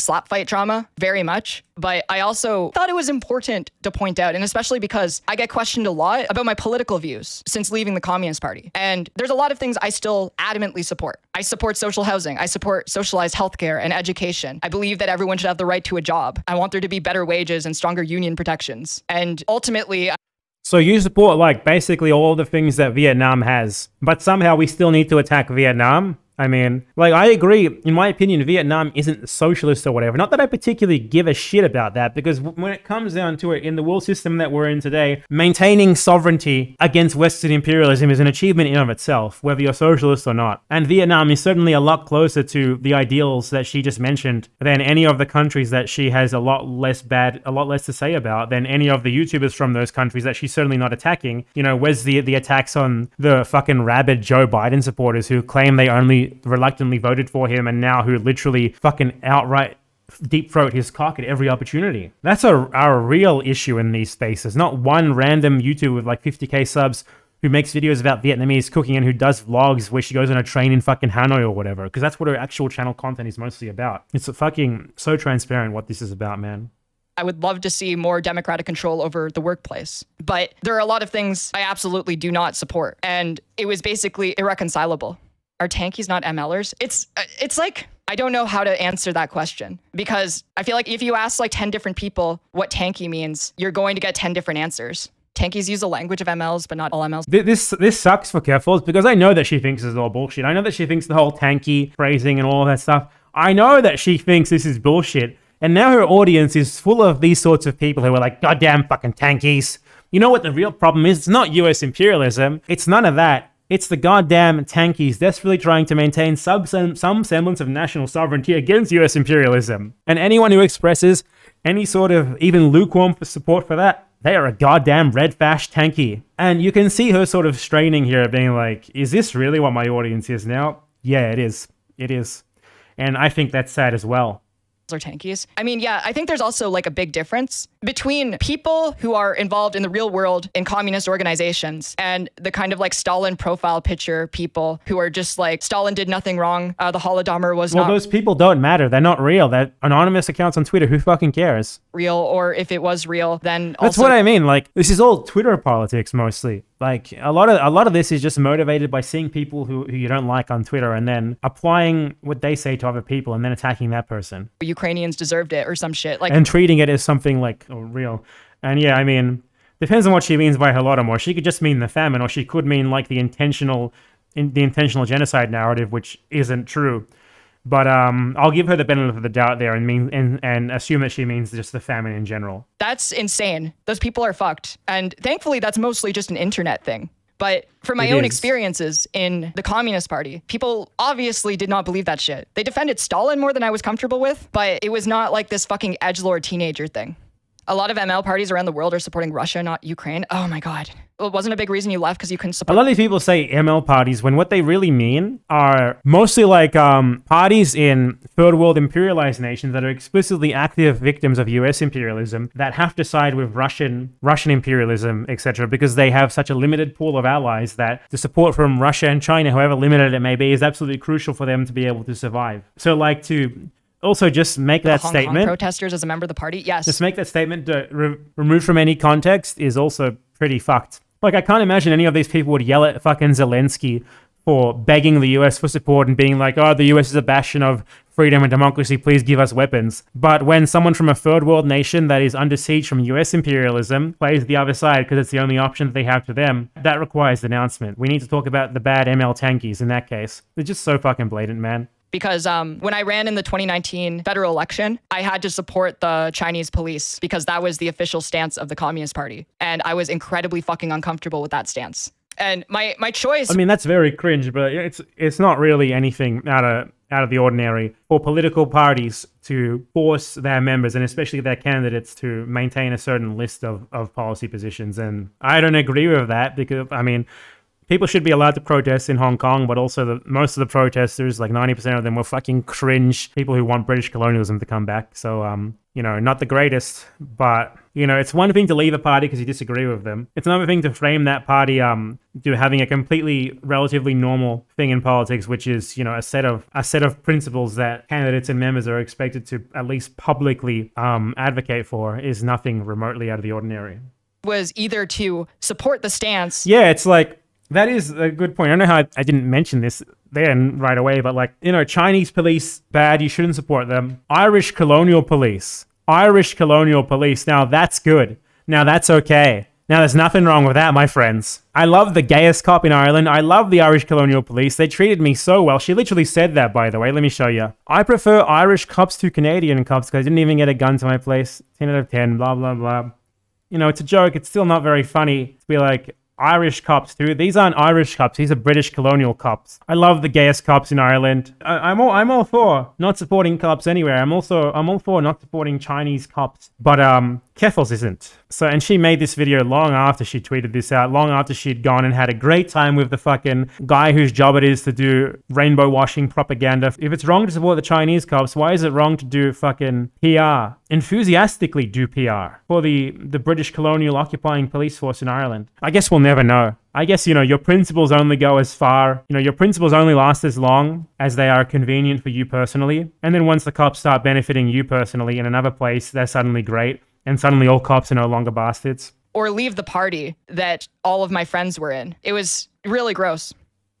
slap fight drama very much. But I also thought it was important to point out, and especially because I get questioned a lot about my political views since leaving the Communist Party. And there's a lot of things I still adamantly support. I support social housing. I support socialized healthcare and education. I believe that everyone should have the right to a job. I want there to be better wages and stronger union protections. And ultimately, so you support like basically all the things that Vietnam has, but somehow we still need to attack Vietnam? I mean, like, I agree. In my opinion, Vietnam isn't socialist or whatever. Not that I particularly give a shit about that, because when it comes down to it, in the world system that we're in today, maintaining sovereignty against Western imperialism is an achievement in and of itself, whether you're socialist or not. And Vietnam is certainly a lot closer to the ideals that she just mentioned than any of the countries that she has a lot less bad, a lot less to say about than any of the YouTubers from those countries that she's certainly not attacking. You know, where's the the attacks on the fucking rabid Joe Biden supporters who claim they only reluctantly voted for him and now who literally fucking outright deep throat his cock at every opportunity. That's a, a real issue in these spaces. Not one random YouTuber with like 50k subs who makes videos about Vietnamese cooking and who does vlogs where she goes on a train in fucking Hanoi or whatever. Because that's what her actual channel content is mostly about. It's fucking so transparent what this is about, man. I would love to see more democratic control over the workplace. But there are a lot of things I absolutely do not support. And it was basically irreconcilable are tankies not MLers? It's uh, it's like I don't know how to answer that question because I feel like if you ask like 10 different people what tanky means, you're going to get 10 different answers. Tankies use the language of MLs, but not all MLs. This this sucks for Keffals because I know that she thinks this is all bullshit. I know that she thinks the whole tanky phrasing and all that stuff. I know that she thinks this is bullshit. And now her audience is full of these sorts of people who are like, goddamn fucking tankies. You know what the real problem is? It's not US imperialism. It's none of that. It's the goddamn tankies desperately trying to maintain some, some semblance of national sovereignty against US imperialism. And anyone who expresses any sort of even lukewarm support for that, they are a goddamn red fash tanky. And you can see her sort of straining here, being like, is this really what my audience is now? Yeah, it is. It is. And I think that's sad as well or tankies. I mean, yeah, I think there's also like a big difference between people who are involved in the real world in communist organizations and the kind of like Stalin profile picture people who are just like Stalin did nothing wrong. Uh, the Holodomor was well, not. those people don't matter. They're not real. That anonymous accounts on Twitter. Who fucking cares? Real, or if it was real, then that's what I mean. Like this is all Twitter politics mostly. Like a lot of a lot of this is just motivated by seeing people who, who you don't like on Twitter and then applying what they say to other people and then attacking that person. Ukrainians deserved it or some shit like and treating it as something like oh, real. And yeah, I mean, depends on what she means by Holodomor. She could just mean the famine, or she could mean like the intentional in, the intentional genocide narrative, which isn't true. But um, I'll give her the benefit of the doubt there and mean and, and assume that she means just the famine in general. That's insane. Those people are fucked. And thankfully, that's mostly just an internet thing. But from my It own is. experiences in the Communist Party, people obviously did not believe that shit. They defended Stalin more than I was comfortable with, but it was not like this fucking edgelord teenager thing. A lot of ML parties around the world are supporting Russia, not Ukraine. Oh my god. It wasn't a big reason you left because you couldn't support. A lot of these people say ML parties when what they really mean are mostly like um, parties in third world imperialized nations that are explicitly active victims of US imperialism that have to side with Russian Russian imperialism, etc., because they have such a limited pool of allies that the support from Russia and China, however limited it may be, is absolutely crucial for them to be able to survive. So like to also just make that Hong statement Kong protesters as a member of the party. Yes. just make that statement uh, re- removed from any context is also pretty fucked. Like, I can't imagine any of these people would yell at fucking Zelensky for begging the US for support and being like, oh, the US is a bastion of freedom and democracy, please give us weapons. But when someone from a third world nation that is under siege from US imperialism plays the other side because it's the only option that they have to them, that requires denouncement. We need to talk about the bad ML tankies in that case. They're just so fucking blatant, man. Because um, when I ran in the 2019 federal election, I had to support the Chinese police because that was the official stance of the Communist Party, and I was incredibly fucking uncomfortable with that stance. And my my choice I mean, that's very cringe, but it's it's not really anything out of out of the ordinary for political parties to force their members and especially their candidates to maintain a certain list of, of policy positions. And I don't agree with that because I mean, people should be allowed to protest in Hong Kong, but also the most of the protesters, like ninety percent of them, were fucking cringe people who want British colonialism to come back. So um, you know, not the greatest, but you know, it's one thing to leave a party because you disagree with them. It's another thing to frame that party um to having a completely relatively normal thing in politics, which is you know a set of a set of principles that candidates and members are expected to at least publicly um advocate for is nothing remotely out of the ordinary. was either to support the stance Yeah, it's like that is a good point. I don't know how I, I didn't mention this then right away, but like you know, Chinese police bad. You shouldn't support them. Irish colonial police, Irish colonial police. Now that's good. Now that's okay. Now there's nothing wrong with that, my friends. I love the gayest cop in Ireland. I love the Irish colonial police. They treated me so well. She literally said that, by the way. Let me show you. I prefer Irish cops to Canadian cops because I didn't even get a gun to my place. 10 out of 10, blah, blah, blah you know, it's a joke. It's still not very funny to be like Irish cops too. These aren't Irish cops. These are British colonial cops. I love the gayest cops in Ireland. I, I'm all I'm all for not supporting cops anywhere. I'm also I'm all for not supporting Chinese cops. But um, Keffals isn't. So and she made this video long after she tweeted this out, long after she'd gone and had a great time with the fucking guy whose job it is to do rainbow washing propaganda. If it's wrong to support the Chinese cops, why is it wrong to do fucking PR? Enthusiastically do PR for the the British colonial occupying police force in Ireland. I guess we'll never know. I guess you know your principles only go as far. You know your principles only last as long as they are convenient for you personally. And then once the cops start benefiting you personally in another place, they're suddenly great, and suddenly all cops are no longer bastards. or leave the party that all of my friends were in. It was really gross.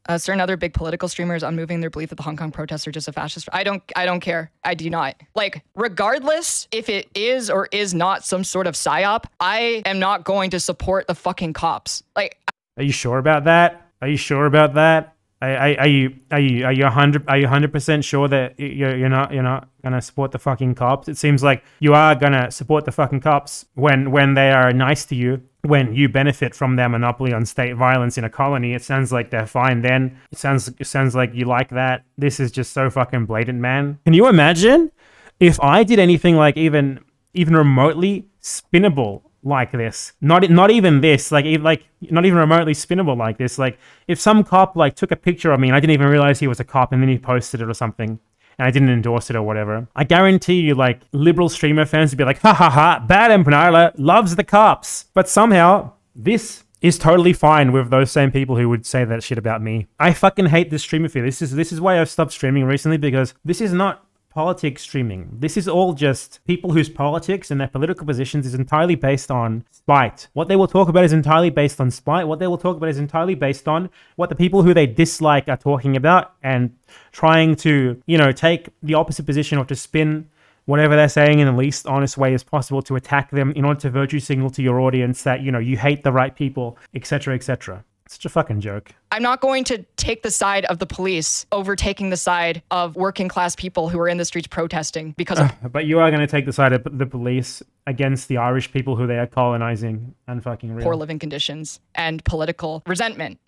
Uh, certain other big political streamers unmoving their belief that the Hong Kong protests are just a fascist. I don't. I don't care. I do not. Like, regardless if it is or is not some sort of psyop, I am not going to support the fucking cops. Like, Are you sure about that? Are you sure about that? Are, are, are you are you are you hundred are you hundred percent sure that you're you're not you're not gonna support the fucking cops? It seems like you are gonna support the fucking cops when when they are nice to you, when you benefit from their monopoly on state violence in a colony. It sounds like they're fine. Then it sounds it sounds like you like that. This is just so fucking blatant, man. Can you imagine if I did anything like even even remotely spinnable like this. Not not even this. Like like not even remotely spinnable like this. Like if some cop like took a picture of me and I didn't even realize he was a cop and then he posted it or something. And I didn't endorse it or whatever. I guarantee you, like liberal streamer fans would be like, "Ha ha ha! Bad Empanada loves the cops." But somehow, this is totally fine with those same people who would say that shit about me. I fucking hate this streamer feed. This is this is why I've stopped streaming recently because this is not politics streaming. This is all just people whose politics and their political positions is entirely based on spite. What they will talk about is entirely based on spite. What they will talk about is entirely based on what the people who they dislike are talking about and trying to, you know, take the opposite position or to spin whatever they're saying in the least honest way as possible to attack them in order to virtue signal to your audience that, you know, you hate the right people, etc., etc. Such a fucking joke. I'm not going to take the side of the police over taking the side of working class people who are in the streets protesting because of <sighs> But you are going to take the side of the police against the Irish people who they are colonizing and fucking real. poor living conditions and political resentment.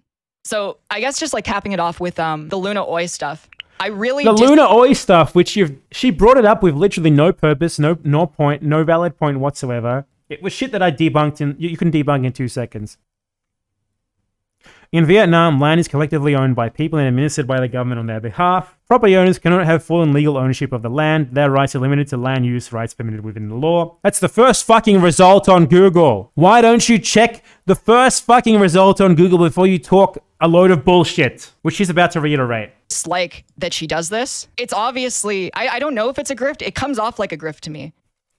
So I guess just like capping it off with um, the Luna Oi stuff. I really The Luna Oi stuff, which you've she brought it up with literally no purpose, no no point, no valid point whatsoever. It was shit that I debunked in you, you can debunk in two seconds. In Vietnam, land is collectively owned by people and administered by the government on their behalf. Property owners cannot have full and legal ownership of the land. Their rights are limited to land use rights permitted within the law. That's the first fucking result on Google. Why don't you check the first fucking result on Google before you talk a load of bullshit, which she's about to reiterate? It's like that she does this. It's obviously, I, I don't know if it's a grift. It comes off like a grift to me.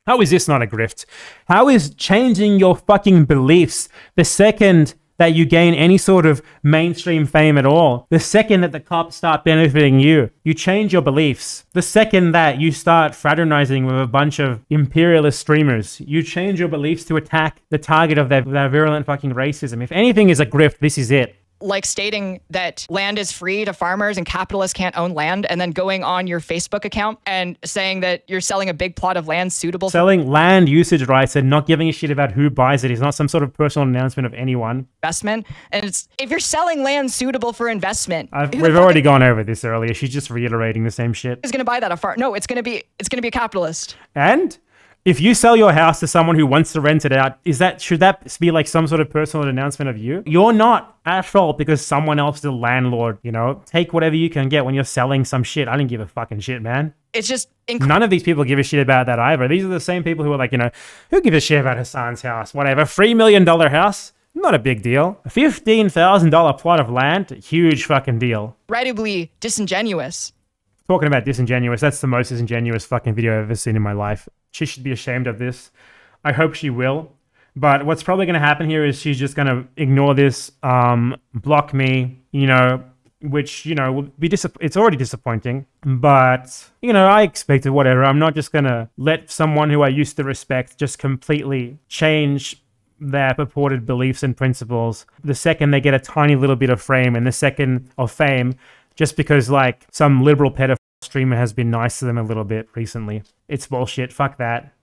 How is this not a grift? How is changing your fucking beliefs the second that you gain any sort of mainstream fame at all, the second that the cops start benefiting you, you change your beliefs. The second that you start fraternizing with a bunch of imperialist streamers, you change your beliefs to attack the target of their, their virulent fucking racism. If anything is a grift, this is it. Like stating that land is free to farmers and capitalists can't own land, and then going on your Facebook account and saying that you're selling a big plot of land suitable for Selling land usage rights and not giving a shit about who buys it is not some sort of personal announcement of anyone. investment. And it's if you're selling land suitable for investment, I've, we've already gone over this earlier. She's just reiterating the same shit. is going to buy that a farm? No, it's going to be it's going to be a capitalist. And if you sell your house to someone who wants to rent it out, is that should that be like some sort of personal announcement of you? You're not at fault because someone else is the landlord. You know, take whatever you can get when you're selling some shit. I didn't give a fucking shit, man. It's just inc- None of these people give a shit about that either. These are the same people who are like, you know, who gives a shit about Hassan's house? Whatever, three million dollar house. Not a big deal. A fifteen thousand dollar plot of land, huge fucking deal. incredibly disingenuous. Talking about disingenuous, that's the most disingenuous fucking video I've ever seen in my life. She should be ashamed of this. I hope she will. But what's probably going to happen here is she's just going to ignore this, um, block me, you know, which, you know, will be dis- it's already disappointing. But, you know, I expected whatever. I'm not just going to let someone who I used to respect just completely change their purported beliefs and principles the second they get a tiny little bit of fame and the second of fame just because like some liberal pedophile streamer has been nice to them a little bit recently. It's bullshit. Fuck that.